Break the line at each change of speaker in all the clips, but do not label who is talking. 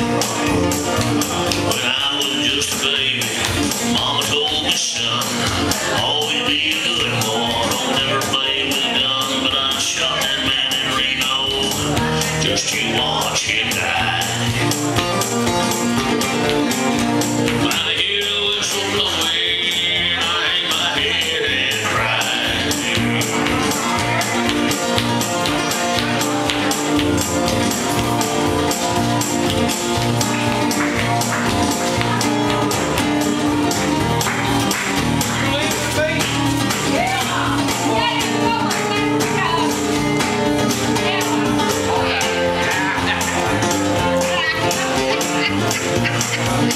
When I was just a baby, Mama told me, son, always be a good boy. Don't ever play with but I shot that man in Reno. Just you watch him die.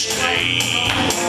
Stay.